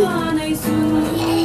Ooh.